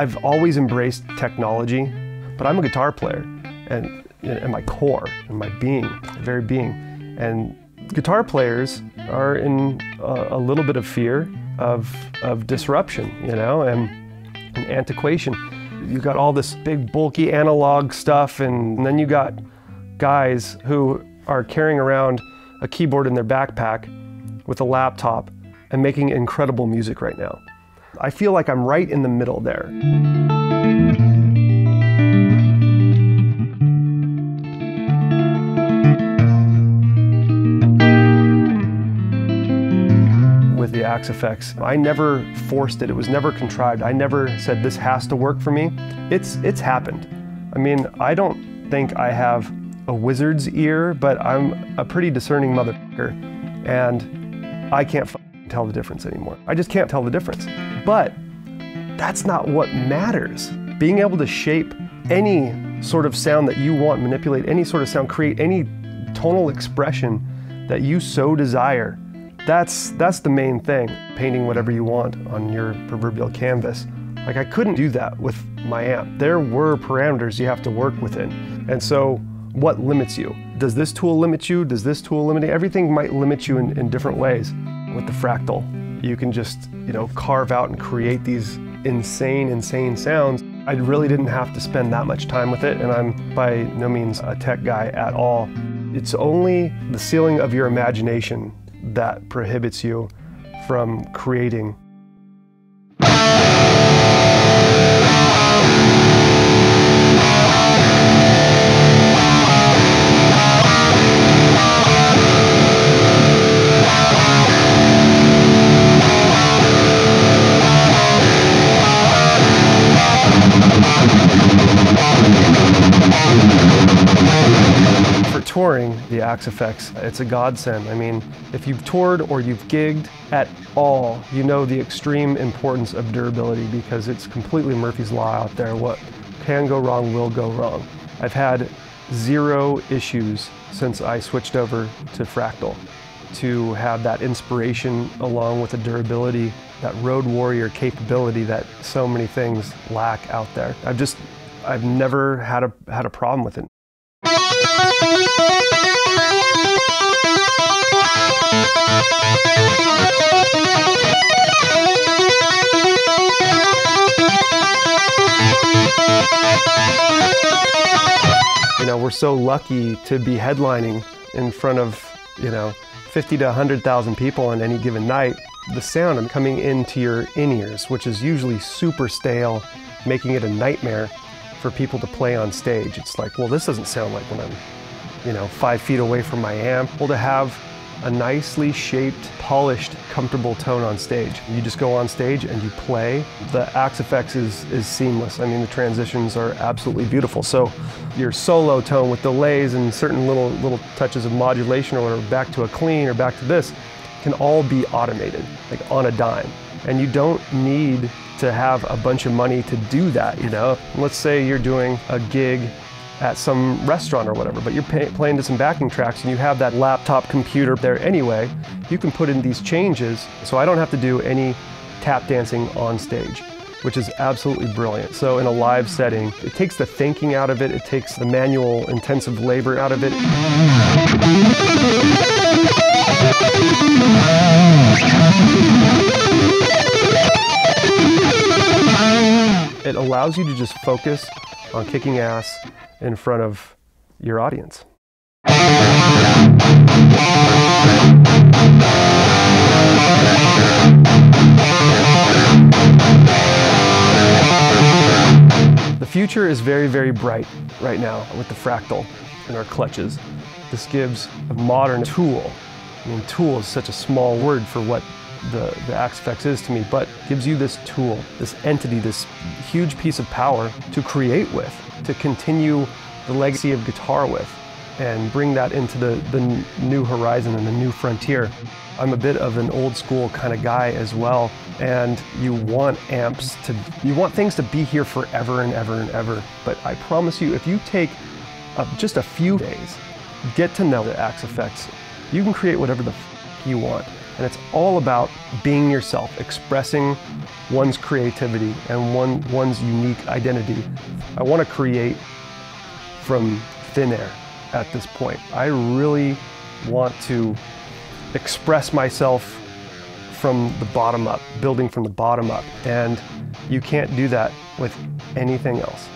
I've always embraced technology, but I'm a guitar player, and in my core, in my being, very being, and guitar players are in a, a little bit of fear of of disruption, you know, and, and antiquation. You got all this big bulky analog stuff, and, and then you got guys who are carrying around a keyboard in their backpack with a laptop and making incredible music right now. I feel like I'm right in the middle there. With the Axe-Fx, I never forced it. It was never contrived. I never said this has to work for me. It's it's happened. I mean, I don't think I have a wizard's ear, but I'm a pretty discerning motherfucker, and I can't tell the difference anymore. I just can't tell the difference. But that's not what matters. Being able to shape any sort of sound that you want, manipulate any sort of sound, create any tonal expression that you so desire, that's, that's the main thing. Painting whatever you want on your proverbial canvas. Like I couldn't do that with my amp. There were parameters you have to work within. And so what limits you? Does this tool limit you? Does this tool limit you? Everything might limit you in, in different ways. With the fractal, you can just, you know, carve out and create these insane, insane sounds. I really didn't have to spend that much time with it, and I'm by no means a tech guy at all. It's only the ceiling of your imagination that prohibits you from creating touring the Axe-Fx, it's a godsend. I mean, if you've toured or you've gigged at all, you know the extreme importance of durability because it's completely Murphy's Law out there. What can go wrong will go wrong. I've had zero issues since I switched over to Fractal to have that inspiration along with the durability, that road warrior capability that so many things lack out there. I've just, I've never had a, had a problem with it. You know, we're so lucky to be headlining in front of, you know, 50 to 100,000 people on any given night. The sound coming into your in-ears, which is usually super stale, making it a nightmare for people to play on stage. It's like, well, this doesn't sound like when I'm, you know, five feet away from my amp. Well, to have a nicely shaped, polished, comfortable tone on stage. You just go on stage and you play. The Axe-Fx is, is seamless. I mean, the transitions are absolutely beautiful. So your solo tone with delays and certain little, little touches of modulation or back to a clean or back to this, can all be automated, like on a dime. And you don't need to have a bunch of money to do that, you know? Let's say you're doing a gig at some restaurant or whatever, but you're pay, playing to some backing tracks and you have that laptop computer there anyway, you can put in these changes so I don't have to do any tap dancing on stage, which is absolutely brilliant. So in a live setting, it takes the thinking out of it, it takes the manual intensive labor out of it. It allows you to just focus on kicking ass in front of your audience. The future is very, very bright right now with the fractal in our clutches. This gives a modern tool. I mean, tool is such a small word for what the, the Axe-Fx is to me, but gives you this tool, this entity, this huge piece of power to create with, to continue the legacy of guitar with, and bring that into the, the new horizon and the new frontier. I'm a bit of an old school kind of guy as well, and you want amps to, you want things to be here forever and ever and ever. But I promise you, if you take just a few days, get to know the Axe-Fx, you can create whatever the you want. And it's all about being yourself, expressing one's creativity and one, one's unique identity. I want to create from thin air at this point. I really want to express myself from the bottom up, building from the bottom up. And you can't do that with anything else.